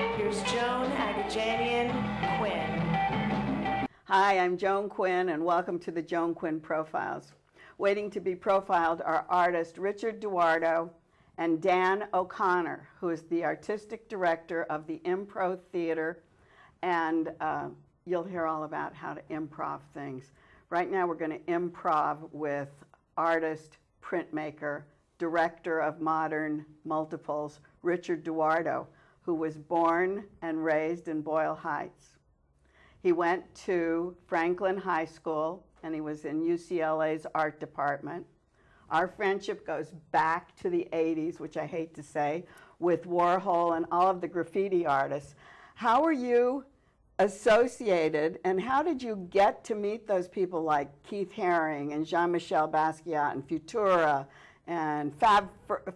Here's Joan Agajanian Quinn. Hi, I'm Joan Quinn, and welcome to the Joan Quinn Profiles. Waiting to be profiled are artist Richard Duardo and Dan O'Connor, who is the artistic director of the Improv Theater, and uh, you'll hear all about how to improv things. Right now, we're going to improv with artist, printmaker, director of modern multiples, Richard Duardo, who was born and raised in Boyle Heights. He went to Franklin High School and he was in UCLA's art department. Our friendship goes back to the 80s, which I hate to say, with Warhol and all of the graffiti artists. How are you associated and how did you get to meet those people like Keith Haring and Jean-Michel Basquiat and Futura and Fab,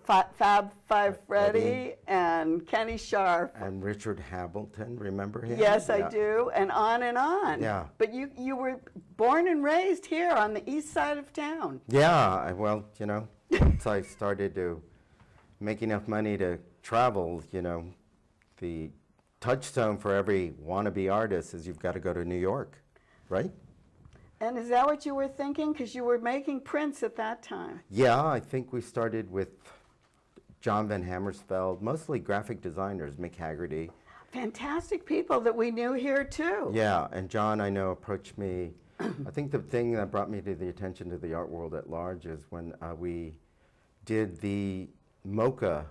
Fab, Fab Five Freddy and Kenny Scharf. And Richard Hambleton, remember him? Yes, yeah. I do, and on and on. Yeah. But you, you were born and raised here on the east side of town. Yeah, I, well, you know, once I started to make enough money to travel, you know, the touchstone for every wannabe artist is you've got to go to New York, right? And is that what you were thinking? Because you were making prints at that time. Yeah, I think we started with John Van Hamersveld, mostly graphic designers, Mick Haggerty. Fantastic people that we knew here too. Yeah, and John, I know, approached me. I think the thing that brought me to the attention to the art world at large is when uh, we did the MoCA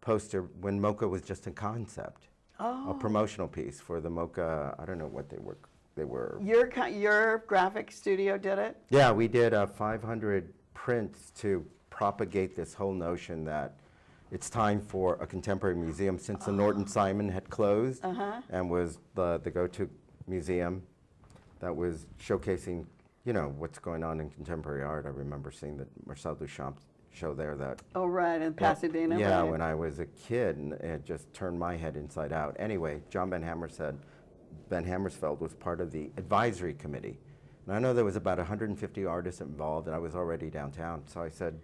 poster when MoCA was just a concept, Oh. a promotional piece for the MoCA. I don't know what they were. They were. Your, your graphic studio did it? Yeah, we did uh, 500 prints to propagate this whole notion that it's time for a contemporary museum since the Norton Simon had closed Uh-huh. and was the, the go-to museum that was showcasing, you know, what's going on in contemporary art. I remember seeing the Marcel Duchamp show there that Oh, right, in Pasadena. yeah, right. when I was a kid, and it just turned my head inside out. Anyway, John Van Hammer said Van Hamersveld was part of the advisory committee. And I know there was about 150 artists involved, and I was already downtown. So I said,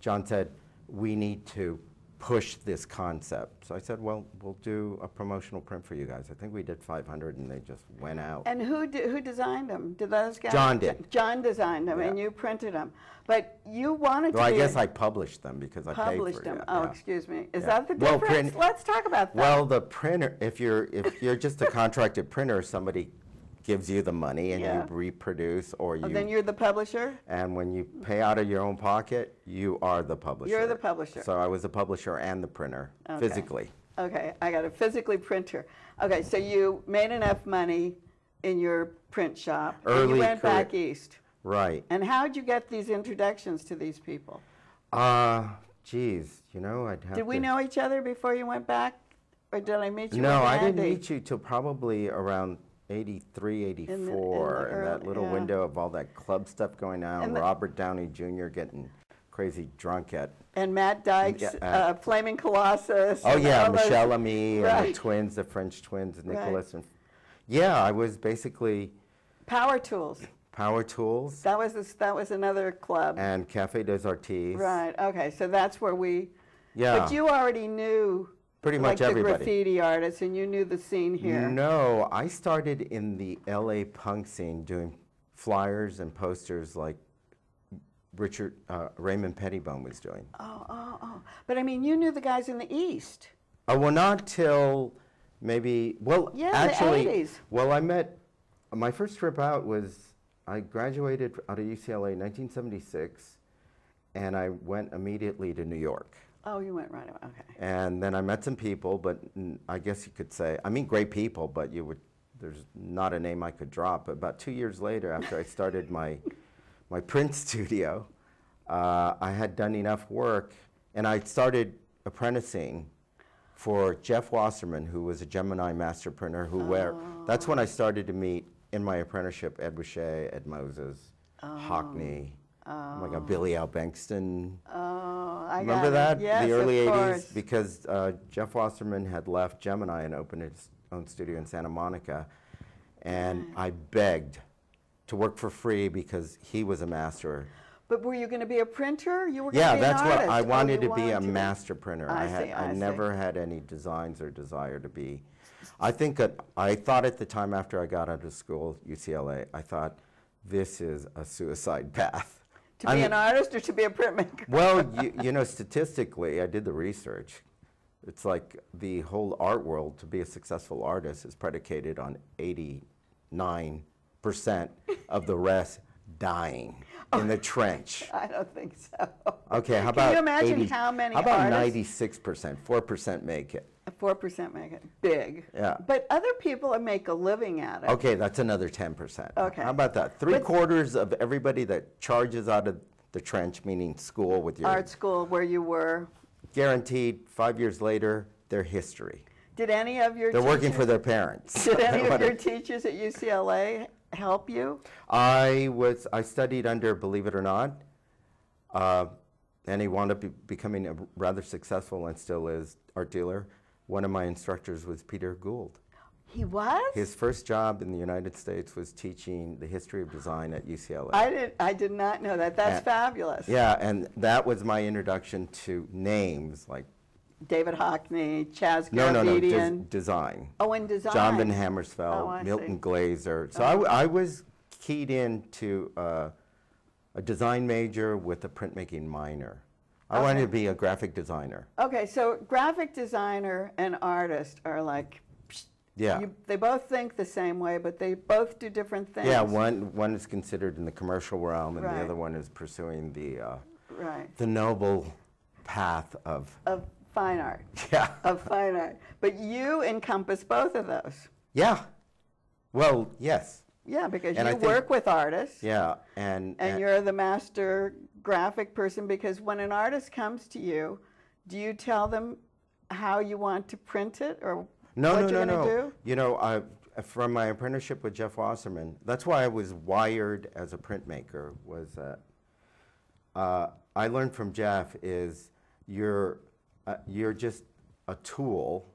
John said, we need to push this concept. So I said, well, we'll do a promotional print for you guys. I think we did 500, and they just went out. And who, who designed them? Did those guys? John did. John designed them, and you printed them. But you wanted well, to I guess I published them because I paid published for them. it. Oh, yeah. excuse me. Is Yeah. that the Well, print- Let's talk about that. Well, the printer, if you're, if you're just a contracted printer, somebody gives you the money and Yeah. you reproduce or Oh, then you, you're the publisher? and when you pay out of your own pocket, you are the publisher. You're the publisher. So I was the publisher and the printer, Okay. physically. Okay, I got a physically printer. Okay, so you made enough money in your print shop. and you went career- back east. Right. And how'd you get these introductions to these people? Uh, geez, you know, I'd have Did we to- know each other before you went back? Or did I meet you No, I didn't meet you till probably around 83, 84, in, that little yeah. window of all that club stuff going on. And the- Robert Downey Jr. getting crazy drunk at And Matt Dykes, Yeah, uh, uh, Flaming Colossus. Oh yeah, Michele Lamy and the twins, the French twins, Right. Nicholas and yeah, I was basically Power Tools. Power Tools That was this, that was another club. and Cafe des Artistes. Right. Okay. So that's where we. Yeah. But you already knew. Pretty like much the everybody. graffiti artists, and you knew the scene here. No, I started in the LA punk scene doing flyers and posters like Richard uh, Raymond Pettibon was doing. Oh, oh, oh. But I mean, you knew the guys in the East. Oh, well, not till maybe, well, Yeah, the actually, 80s. well, I met, my first trip out was, I graduated out of UCLA in 1976, and I went immediately to New York. Oh, you went right away. Okay. And then I met some people, but I guess you could say, I mean, great people, but you would, there's not a name I could drop. But about two years later, after I started my, my print studio, uh, I had done enough work, and I started apprenticing for Jeff Wasserman, who was a Gemini master printer, who where that's when I started to meet in my apprenticeship Ed Boucher, Ed Moses, Hockney, oh my God, Billy Al Bengston. Oh, I got Remember it. that? Yes, the early of 80s? course. Because uh, Jeff Wasserman had left Gemini and opened his own studio in Santa Monica. And I begged to work for free because he was a master. But were you going to be a printer? You were going Yeah, to be that's an what artist. I Oh, wanted you to be a wanted master printer. I had see, I, I see. never had any designs or desire to be. I think that I thought at the time after I got out of school, UCLA, I thought this is a suicide path. To I be mean- an artist or to be a printmaker? well, you, you know, statistically, I did the research. It's like the whole art world, to be a successful artist, is predicated on 89% of the rest dying in the trench. I don't think so. Okay, how Can about you imagine 80 how many How about artists- 96%? 4% make it. Four percent make it big. Yeah. But other people make a living at it. Okay, that's another 10%. Okay. How about that? Three But- quarters of everybody that charges out of the trench, meaning school with your Art school where you were. guaranteed five years later, their history. Did any of your They're working teachers- for their parents. Did any of your teachers at UCLA help you? I was I studied under, believe it or not, uh, and he wound up be- becoming a rather successful and still is art dealer. One of my instructors was Peter Gould. He was. His first job in the United States was teaching the history of design at UCLA. I did. I did not know that. That's Yeah. fabulous. yeah, and that was my introduction to names like David Hockney, Chaz no, no, no, des- design. oh, and design. John Van Hamersveld, Oh, Milton see. Oh. Glaser. So I w I I, was keyed into uh, a design major with a printmaking minor. I wanted to be a graphic designer. Okay, so graphic designer and artist are like. Yeah. you- they both think the same way, but they both do different things. Yeah, one, one is considered in the commercial realm, and Right. the other one is pursuing the, uh, Right. the noble path of, Of fine art. yeah. Of fine art. But you encompass both of those. Yeah. Well, yes. Yeah, because And I you think- work with artists. Yeah. And, And you're the master graphic person because when an artist comes to you, do you tell them how you want to print it or No, what no, you're no, going to no. do? You know, I, from my apprenticeship with Jeff Wasserman, that's why I was wired as a printmaker. Was that uh, I learned from Jeff is you're uh, you're just a tool,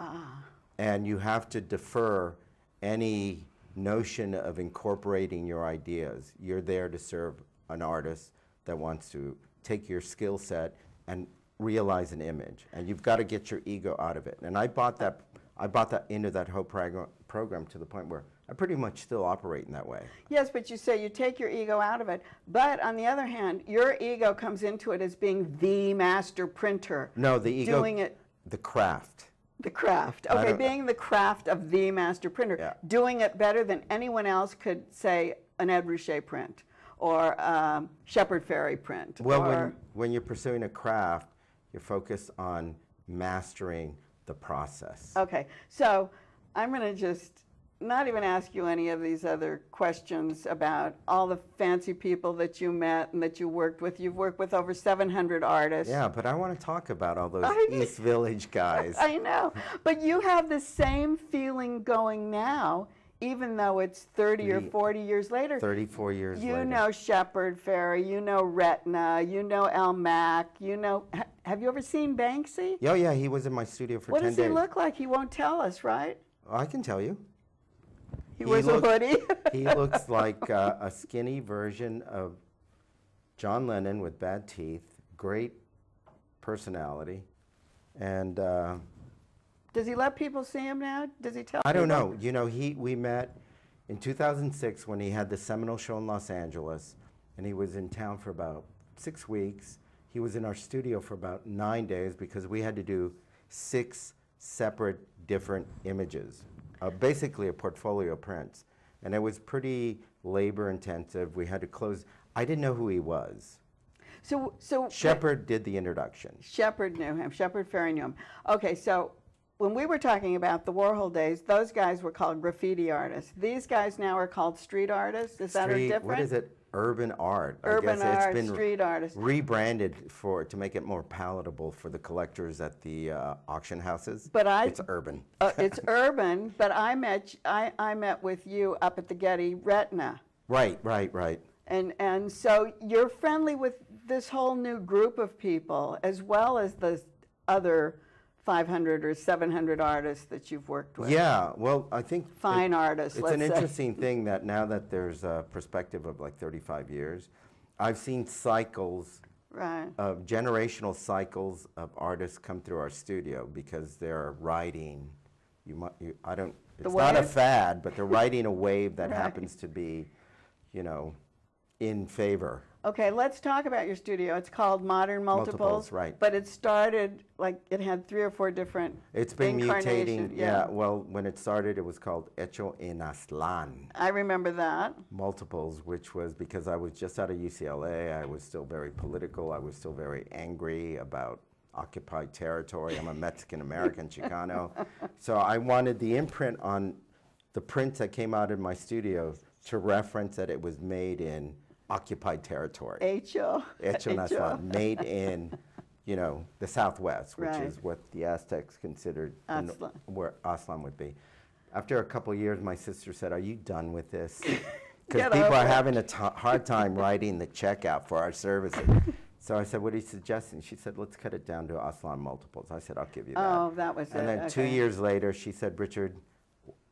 Ah. and you have to defer any notion of incorporating your ideas. You're there to serve an artist that wants to take your skill set and realize an image, and you've got to get your ego out of it. And I bought that. I bought that into that whole program, program to the point where I pretty much still operate in that way. Yes, but you say you take your ego out of it. But on the other hand, your ego comes into it as being the master printer, No, the ego, doing it the craft. the craft. Okay, being the craft of the master printer, Yeah. doing it better than anyone else could say an Ed Ruscha print or um, Shepard Fairey print. Well, when, when you're pursuing a craft, you're focused on mastering the process. Okay, so I'm going to just not even ask you any of these other questions about all the fancy people that you met and that you worked with. You've worked with over 700 artists. Yeah, but I want to talk about all those I- East Village guys. I know, but you have the same feeling going now, even though it's 30 or 40 years later. 34 years later. You later. know Shepard Fairey, you know Retna, you know El Mac, you know. ha- Have you ever seen Banksy? Oh, yeah, he was in my studio for What 10 does days. he look like? He won't tell us, right? Oh, I can tell you. He, He wears a hoodie. He looks like uh, a skinny version of John Lennon with bad teeth, great personality. And uh, Does he let people see him now? Does he tell? I don't people? know. You know, he we met in 2006 when he had the seminal show in Los Angeles, and he was in town for about six weeks. He was in our studio for about nine days because we had to do six separate different images, uh, basically a portfolio of prints, and it was pretty labor intensive. We had to close. I didn't know who he was. So, so Shepard did the introduction. Shepard knew him. Shepard Fairey knew him. Okay, so when we were talking about the Warhol days, those guys were called graffiti artists. These guys now are called street artists. Is that a Street- different? What is it? urban art. I Urban guess it's art, been street artist. rebranded for to make it more palatable for the collectors at the uh, auction houses. But I- it's urban. Uh, it's urban, but I met I, I met with you up at the Getty Retna, Right, right, right. and and so you're friendly with this whole new group of people as well as the other 500 or 700 artists that you've worked with. Yeah, well, I think it- Fine artists, It's an say. interesting thing that now that there's a perspective of like 35 years, I've seen cycles Right. of generational cycles of artists come through our studio because they're riding. You might, you, I don't. It's not a fad, but they're riding a wave that Right. happens to be, you know, in favor. Okay, let's talk about your studio. It's called Modern Multiples, Multiples, right. But it started like it had three or four different. It's been mutating. Yeah. Well, when it started, it was called Hecho en Aztlan. I remember that. multiples, which was because I was just out of UCLA. I was still very political. I was still very angry about occupied territory. I'm a Mexican American Chicano. So I wanted the imprint on the prints that came out in my studio to reference that it was made in occupied territory. H.O. Hecho en Aztlan, made in, you know, the Southwest, which Right. is what the Aztecs considered the where Aztlan would be. After a couple of years, my sister said, "Are you done with this?" Because people are it. having a t- hard time writing the check out for our services. so I said, "What are you suggesting?" She said, "Let's cut it down to Aztlan multiples." I said, "I'll give you that." Oh, that was and it. then two years later, she said, "Richard,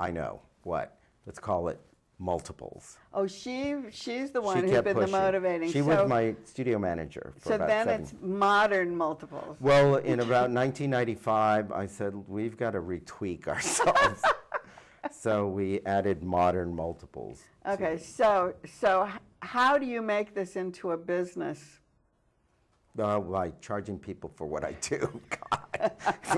I know what. Let's call it multiples." Oh, she she's the one who's been pushing. the motivating. She so, was my studio manager for So then seven it's modern multiples. Well, in about 1995, I said, we've got to retweak ourselves. so we added modern multiples. Okay, so so how do you make this into a business? Uh, like charging people for what I do. God,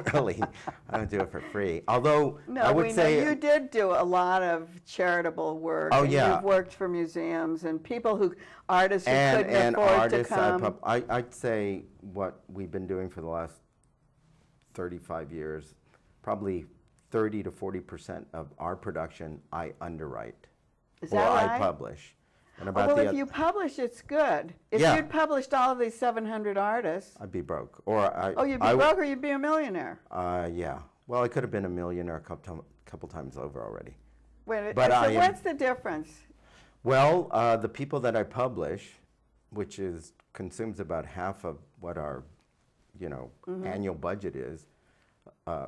really, I don't do it for free. Although No, I would we say, know you did do a lot of charitable work. Oh, and yeah. You've worked for museums and people who artists who and, couldn't and afford artists, to I come. I, I'd say what we've been doing for the last 35 years, probably 30 to 40 percent of our production I underwrite Is or that I publish. And Oh, about well, the if you publish, it's good. If Yeah. you'd published all of these 700 artists, I'd be broke. Or I. oh, you'd be I broke or you'd be a millionaire. Uh, yeah. Well, I could have been a millionaire a couple, couple times over already. Wait, But so I am- what's the difference? Well, uh, the people that I publish, which is consumes about half of what our, you know, Mm-hmm. annual budget is, uh,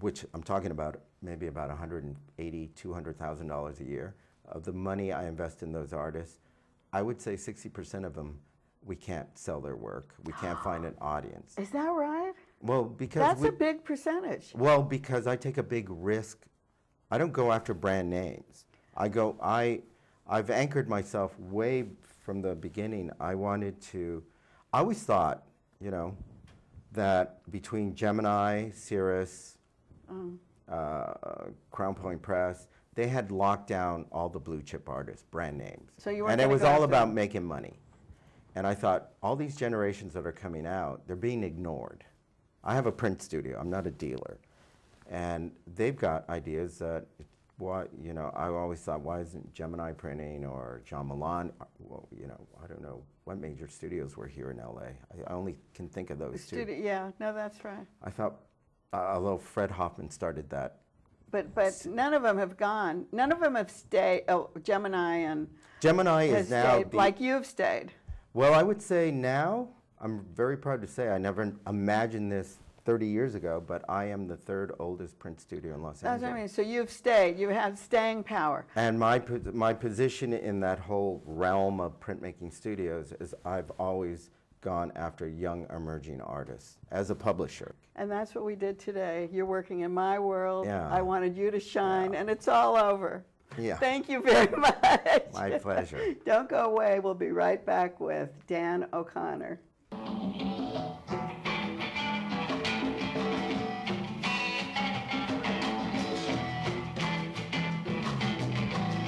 which I'm talking about maybe about 180, 200,000 dollars a year of the money I invest in those artists. I would say 60% of them we can't sell their work. We can't find an audience. Is that right? Well, because That's we, a big percentage. Well, because I take a big risk. I don't go after brand names. I go. I. I've anchored myself way from the beginning. I wanted to. I always thought, you know, that between Gemini, Cirrus, Mm. uh, Crown Point Press, they had locked down all the blue chip artists, brand names. So you and it was all about them. making money. And I thought, all these generations that are coming out, they're being ignored. I have a print studio. I'm not a dealer, and they've got ideas that, why you know, I always thought, why isn't Gemini printing or John Milan? uh, Well, you know, I don't know what major studios were here in LA. I, I only can think of those two. Studi- yeah, no, that's right. I thought, uh, although Fred Hoffman started that, But but none of them have gone. None of them have stayed. Oh, Gemini and Gemini is now stayed the, like you've stayed. Well, I would say now, I'm very proud to say I never imagined this 30 years ago, but I am the third oldest print studio in Los That's Angeles. what I mean. So you've stayed. You have staying power. And my, my position in that whole realm of printmaking studios is I've always gone after young emerging artists as a publisher. And that's what we did today. You're working in my world. Yeah. I wanted you to shine, and it's all over. Yeah. Thank you very much. My pleasure. Don't go away. We'll be right back with Dan O'Connor.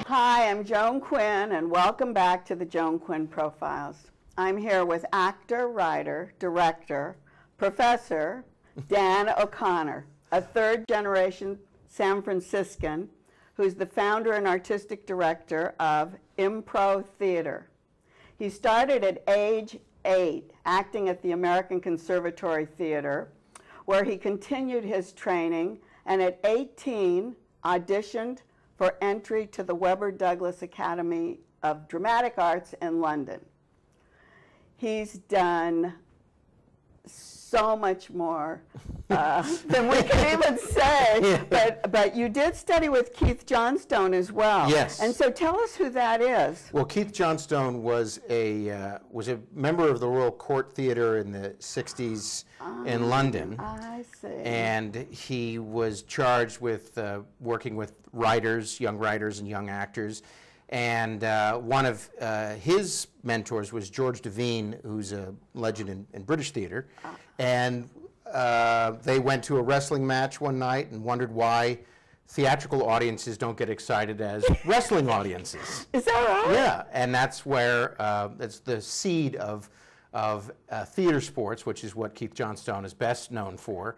Hi, I'm Joan Quinn, and welcome back to the Joan Quinn Profiles. I'm here with actor, writer, director, professor Dan O'Connor, a third generation San Franciscan who's the founder and artistic director of Impro Theater. He started at age eight, acting at the American Conservatory Theater, where he continued his training, and at 18, auditioned for entry to the Webber Douglas Academy of Dramatic Arts in London. He's done so much more uh, than we can even say. But, but you did study with Keith Johnstone as well. Yes. And so tell us who that is. Well, Keith Johnstone was a uh, was a member of the Royal Court Theatre in the '60s in London, I see. and he was charged with uh, working with writers, young writers, and young actors. And uh, one of uh, his mentors was George Devine, who's a legend in, in British theatre. And uh, they went to a wrestling match one night and wondered why theatrical audiences don't get excited as wrestling audiences. is that right? Yeah, and that's where uh, that's the seed of of uh, theater sports, which is what Keith Johnstone is best known for.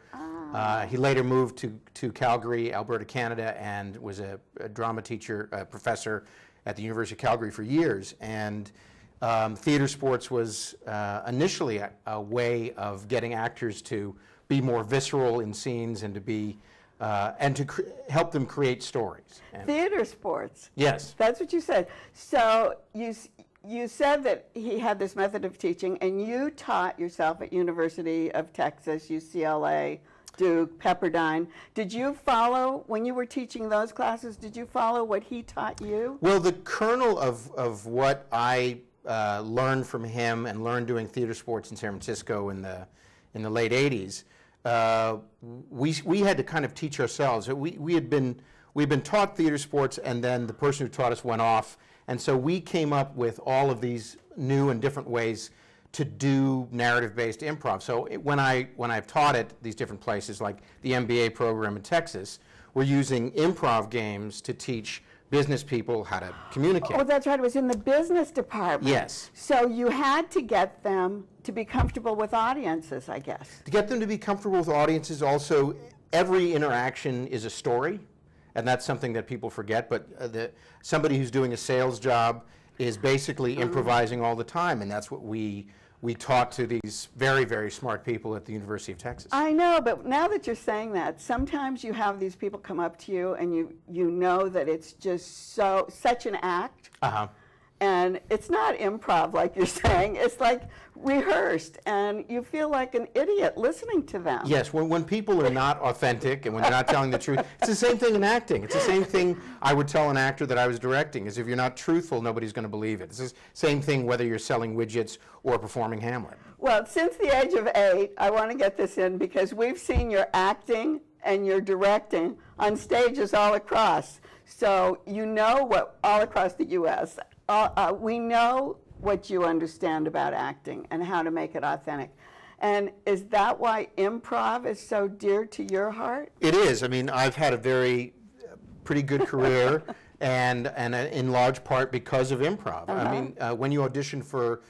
Uh, he later moved to to Calgary, Alberta, Canada, and was a, a drama teacher, a professor at the University of Calgary for years. And um, theater sports was uh, initially a, a way of getting actors to be more visceral in scenes and to be uh, and to help them create stories. And- Theater sports. yes. That's what you said. So you you said that he had this method of teaching, and you taught yourself at University of Texas, UCLA, Duke, Pepperdine. Did you follow when you were teaching those classes? Did you follow what he taught you? Well, the kernel of, of what I uh, learned from him and learned doing theater sports in San Francisco in the, in the late 80s, uh, we, we had to kind of teach ourselves. We, we had been, we'd been taught theater sports, and then the person who taught us went off. And so we came up with all of these new and different ways to do narrative-based improv. So it- when I when I've taught at these different places, like the MBA program in Texas, we're using improv games to teach business people how to communicate. Oh, that's right. It was in the business department. Yes. So you had to get them to be comfortable with audiences, I guess. to get them to be comfortable with audiences, also every interaction is a story, and that's something that people forget. But uh, the, somebody who's doing a sales job is basically improvising all the time, and that's what we we taught to these very very smart people at the University of Texas. I know, but now that you're saying that, sometimes you have these people come up to you and you you know that it's just so such an act Uh-huh. And it's not improv like you're saying. It's like rehearsed and you feel like an idiot listening to them. Yes, when, when people are not authentic and when they're not telling the truth, it's the same thing in acting. It's the same thing I would tell an actor that I was directing, is if you're not truthful, nobody's going to believe it. It's the same thing whether you're selling widgets or performing Hamlet. Well, since the age of eight, I want to get this in because we've seen your acting and your directing on stages all across. So you know what all across the U.S. Uh, uh, we know what you understand about acting and how to make it authentic. And is that why improv is so dear to your heart? It is. I mean, I've had a very, uh, pretty good career, and and uh, in large part because of improv. I mean, uh, when you audition for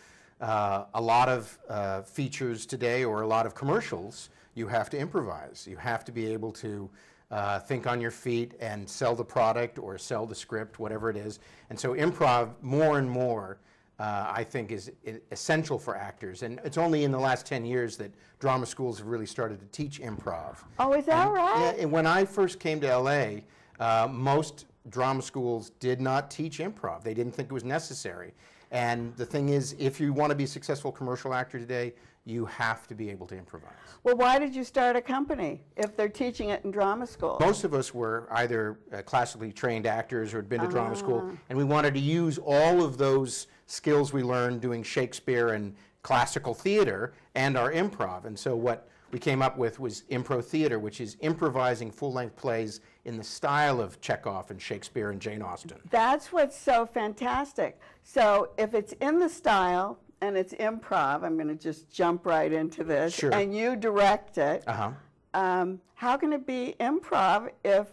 uh, a lot of uh, features today or a lot of commercials, you have to improvise. You have to be able to uh, think on your feet and sell the product or sell the script, whatever it is. And so, improv more and more. Uh, I think is essential for actors, and it's only in the last 10 years that drama schools have really started to teach improv. Oh, is that And- right? Yeah, and when I first came to LA, uh, most drama schools did not teach improv. They didn't think it was necessary. And the thing is, if you want to be a successful commercial actor today, you have to be able to improvise. Well, why did you start a company if they're teaching it in drama school? Most of us were either uh, classically trained actors or had been to drama Ah. school, and we wanted to use all of those skills we learned doing Shakespeare and classical theater and our improv. And so what we came up with was impro theater, which is improvising full-length plays in the style of Chekhov and Shakespeare and Jane Austen. That's what's so fantastic. So if it's in the style and it's improv, I'm going to just jump right into this. Sure. And you direct it. Uh-huh. Um, how can it be improv if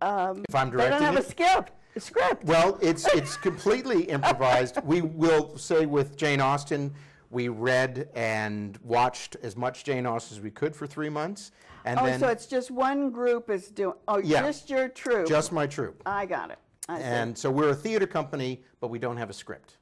um, If I'm they don't directing have a script? A script. Well, it's it's completely improvised. We will say with Jane Austen, We read and watched as much Jane Austen as we could for three months, and Oh, then so it's just one group is doing, oh, Yeah. just your troop? just my troupe. I got it. I see. And so we're a theater company, but we don't have a script.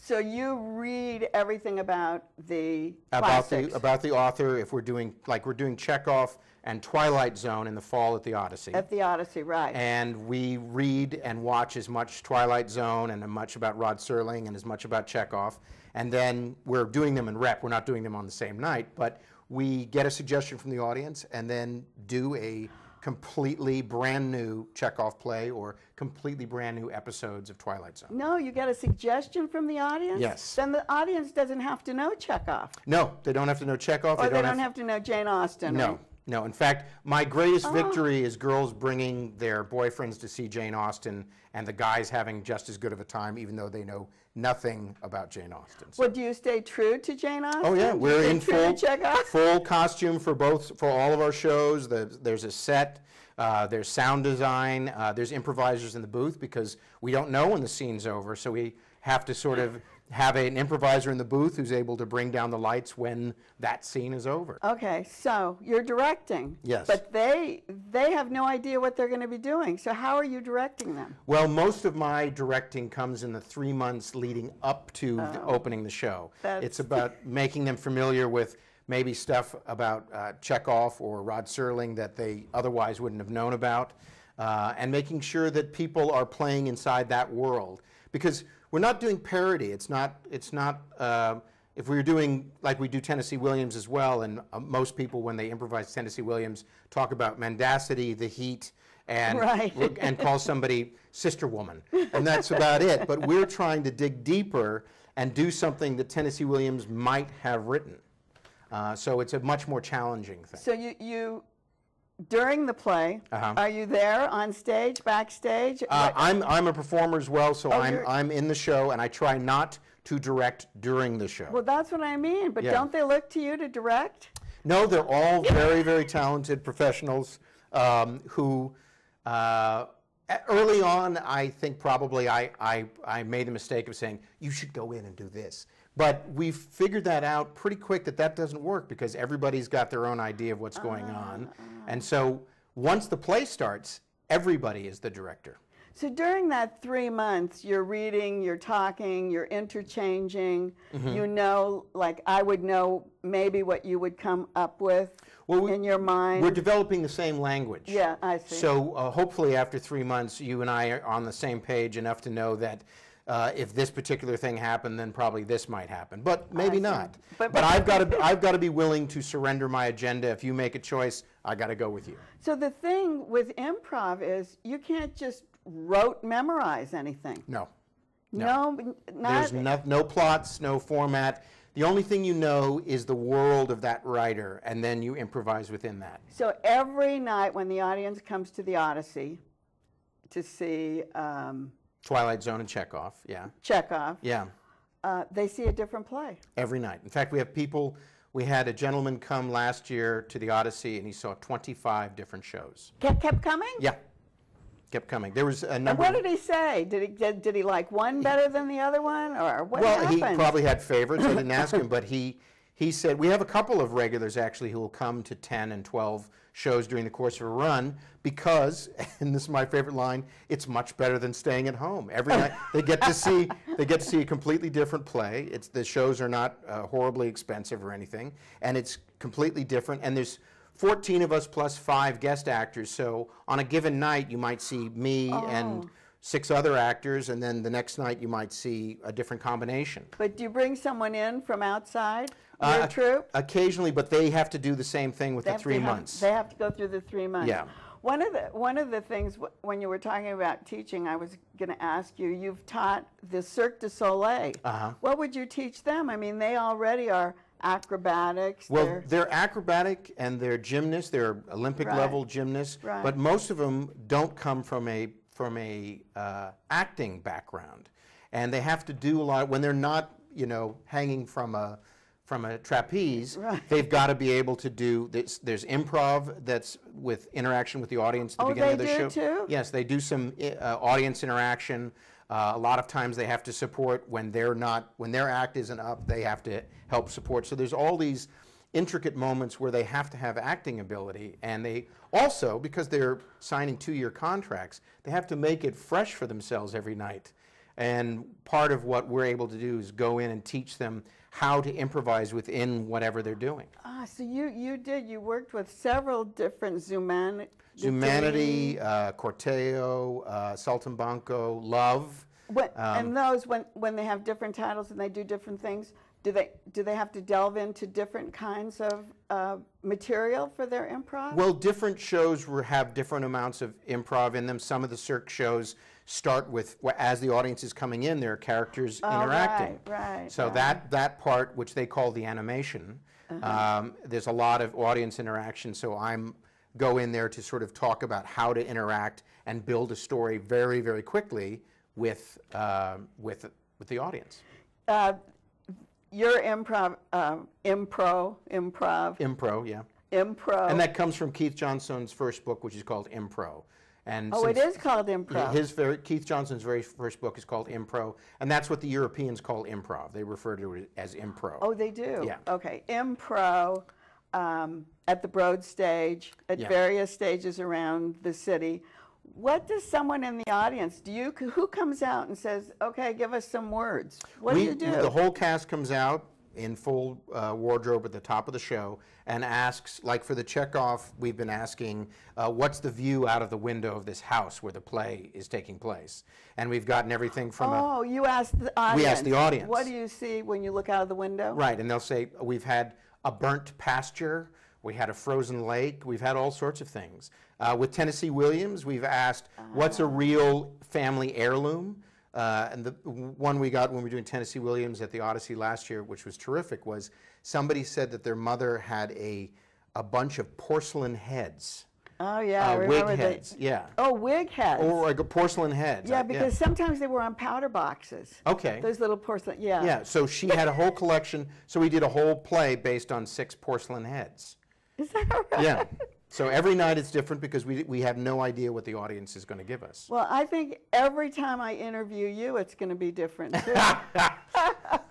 So you read everything about the About classics? the, about the author, if we're doing, like we're doing Chekhov and Twilight Zone in the fall at the Odyssey. At the Odyssey, right. And we read and watch as much Twilight Zone and as much about Rod Serling and as much about Chekhov. And then we're doing them in rep. We're not doing them on the same night, but we get a suggestion from the audience and then do a completely brand new Chekhov play or completely brand new episodes of Twilight Zone. No, you get a suggestion from the audience? Yes. Then the audience doesn't have to know Chekhov. No, they don't have to know Chekhov. Or they don't have to know Jane Austen. or- No, no. In fact, my greatest oh. victory is girls bringing their boyfriends to see Jane Austen and the guys having just as good of a time, even though they know nothing about Jane Austen. So- Well, do you stay true to Jane Austen? oh yeah, we're in full full costume for both for all of our shows. The, there's a set. Uh, there's sound design. Uh, there's improvisers in the booth because we don't know when the scene's over, so we have to sort of have an improviser in the booth who's able to bring down the lights when that scene is over. Okay, so you're directing. Yes. But they they have no idea what they're going to be doing. So how are you directing them? Well, most of my directing comes in the three months leading up to the opening the show. Oh. It's about making them familiar with maybe stuff about uh, Chekhov or Rod Serling that they otherwise wouldn't have known about, uh, and making sure that people are playing inside that world. Because we're not doing parody. It's not. It's not. Uh, if we were doing like we do Tennessee Williams as well, and uh, most people when they improvise Tennessee Williams talk about mendacity, the heat, and Right. and call somebody sister woman, and that's about it. But we're trying to dig deeper and do something that Tennessee Williams might have written. Uh, so it's a much more challenging thing. So you you during the play, Uh-huh. are you there on stage, backstage? Uh, I'm I'm a performer as well, so I'm you're- I'm in the show, and I try not to direct during the show. well, that's what I mean. But Yeah. don't they look to you to direct? No, they're all very, very talented professionals um, who, uh, early on, I think probably I, I, I made the mistake of saying, you should go in and do this. But we figured that out pretty quick that that doesn't work because everybody's got their own idea of what's going on. And so once the play starts, everybody is the director. So during that three months, you're reading, you're talking, you're interchanging. Mm-hmm. You know, like I would know maybe what you would come up with Well, we- in your mind. We're developing the same language. Yeah, I see. So uh, hopefully, after three months, you and I are on the same page enough to know that uh, if this particular thing happened, then probably this might happen. But maybe not. But- But, but- I've got to I've got to be willing to surrender my agenda. If you make a choice, I got to go with you. so the thing with improv is you can't just rote memorize anything. No. No, n- not There's no, no plots, no format. The only thing you know is the world of that writer, and then you improvise within that. So every night when the audience comes to the Odyssey to see um, Twilight Zone and Chekhov, yeah, Chekhov, yeah. uh, they see a different play. Every night. In fact, we have people. We had a gentleman come last year to the Odyssey, and he saw 25 different shows. Kept, kept coming? Yeah, kept coming. There was a number. And what did he say? Did he did, did he like one better than the other one, or what well, happened? he probably had favorites. I didn't ask him, but he he said we have a couple of regulars actually who will come to 10 and 12 shows during the course of a run because, and this is my favorite line, it's much better than staying at home. Every night they get to see they get to see a completely different play. It's the shows are not uh, horribly expensive or anything, and it's completely different. And there's 14 of us plus five guest actors. So on a given night, you might see me and six other actors, and then the next night you might see a different combination. But do you bring someone in from outside Uh, troupe? Occasionally, but they have to do the same thing with They the have- three have- months. they have to go through the three months. Yeah. One of the one of the things wh- when you were talking about teaching, I was going to ask you. You've taught the Cirque du Soleil. Uh-huh. What would you teach them? I mean, they already are acrobatics. well, they're- they're acrobatic and they're gymnasts. They're Olympic Right. level gymnasts, Right. but most of them don't come from a from a uh, acting background, and they have to do a lot when they're not, you know, hanging from a from a trapeze. Right. They've got to be able to do this. There's improv that's with interaction with the audience at the Oh, beginning of the do show. too? Yes, they do some uh, audience interaction. Uh, a lot of times they have to support when they're not, when their act isn't up, they have to help support. So there's all these intricate moments where they have to have acting ability, and they also, because they're signing two-year contracts, they have to make it fresh for themselves every night. And part of what we're able to do is go in and teach them how to improvise within whatever they're doing. Ah, so you, you did, you worked with several different Zuman. Humanity, uh, Corteo, uh, Saltimbanco, Love. When, Um, and those, when, when they have different titles and they do different things, do they, do they have to delve into different kinds of uh, material for their improv? Well, different shows have different amounts of improv in them. Some of the Cirque shows start with, as the audience is coming in, there are characters Oh, interacting. right, right, So right. that, that part, which they call the animation, Uh-huh. um, there's a lot of audience interaction, so I'm, go in there to sort of talk about how to interact and build a story very, very quickly with, uh, with, with the audience. Uh, your improv, uh, impro, improv, Impro, yeah. impro. And that comes from Keith Johnstone's first book, which is called Impro. And oh, it since- is called improv. His very, Keith Johnstone's very first book is called Impro, and that's what the Europeans call improv. They refer to it as impro. Oh, they do? Yeah. Okay, impro um, at the Broad stage, at Yeah. various stages around the city. What does someone in the audience, do you, who comes out and says, okay, give us some words? What we, do you do? The whole cast comes out in full uh, wardrobe at the top of the show and asks, like for the Chekhov, we've been asking, uh, what's the view out of the window of this house where the play is taking place? And we've gotten everything from a oh, you asked the audience. ask the audience. What do you see when you look out of the window? Right, and they'll say, we've had a burnt pasture, we had a frozen lake, we've had all sorts of things. Uh, with Tennessee Williams, we've asked, what's a real family heirloom? Uh, and the one we got when we were doing Tennessee Williams at the Odyssey last year, which was terrific, was somebody said that their mother had a, a bunch of porcelain heads. Oh, yeah, I uh, wig remember the- heads, yeah. Oh, wig heads. Or like a porcelain heads. yeah, I- because sometimes they were on powder boxes. Okay. Those little porcelain, yeah. Yeah, so she had a whole collection, so we did a whole play based on six porcelain heads. Is that right? Yeah. So every night it's different because we, we have no idea what the audience is going to give us. Well, I think every time I interview you, it's going to be different too.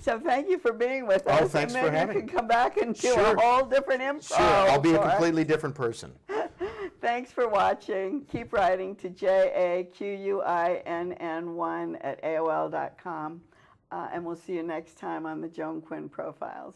so thank you for being with Oh, us. thanks and for maybe having you can come back and do Sure. a whole different improv. Sure, I'll be a for completely different person. Thanks for watching. Keep writing to J A Q U I N N 1 at AOL.com. Uh, and we'll see you next time on the Joan Quinn Profiles.